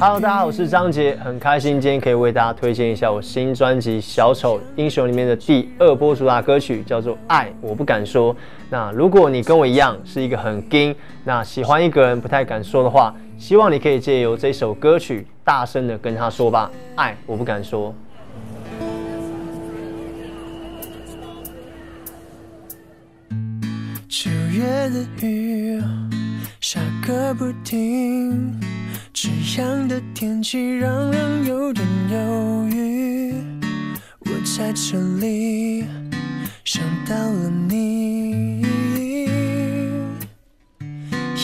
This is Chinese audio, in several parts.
Hello，大家好，我是张杰，很开心今天可以为大家推荐一下我新专辑《小丑英雄》里面的第二波主打歌曲，叫做《爱我不敢说》。那如果你跟我一样是一个很惊，那喜欢一个人不太敢说的话，希望你可以借由这首歌曲大声的跟他说吧，爱我不敢说。九月的雨下个不停，这样的天气让人有点忧郁。我在这里想到了你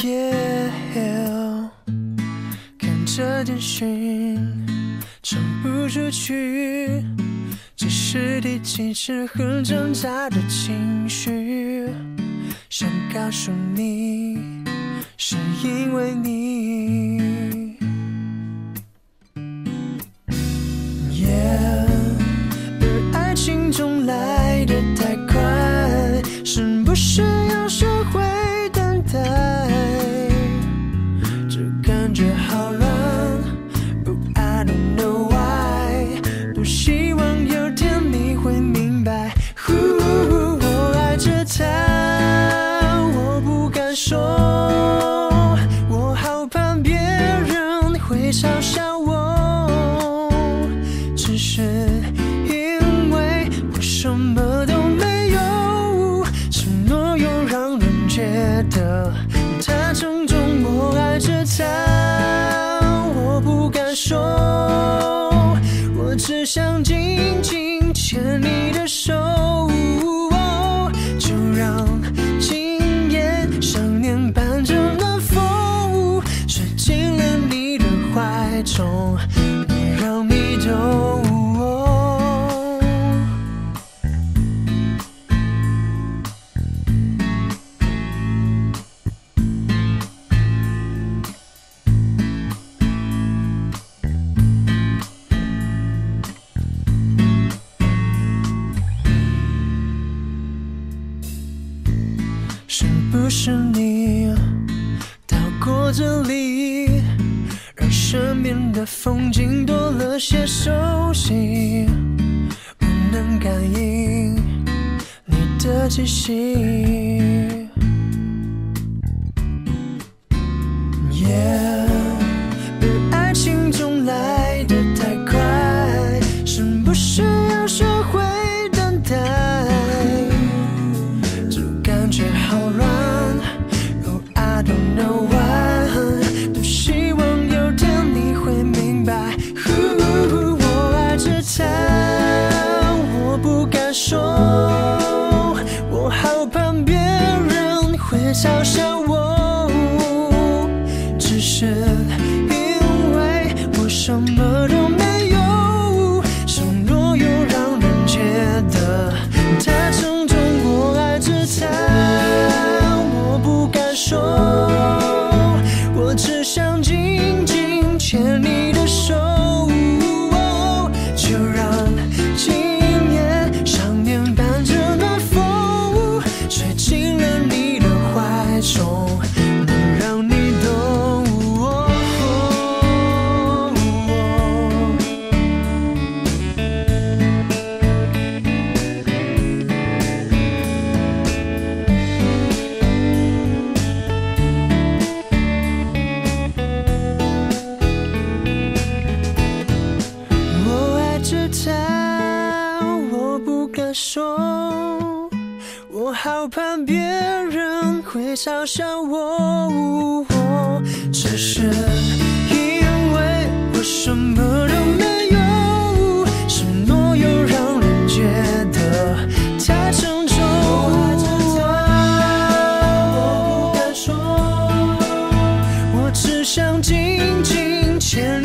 ，yeah, 看着电讯唱不出去，这是第几次很挣扎的情绪。想告诉你，是因为你。是觉得太沉重。我爱着他，我不敢说，我只想紧紧牵你的手。就让今夜想念伴着暖风，吹进了你的怀中，让你懂。是你到过这里，让身边的风景多了些熟悉？我能感应你的气息。Yeah，而爱情总来得太快，是不是人会说，我好怕别人会嘲笑我，只是因为我什么都没有，承诺又让人觉得太沉重。我不敢说，我只想静静牵。